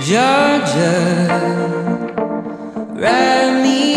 Georgia, write me.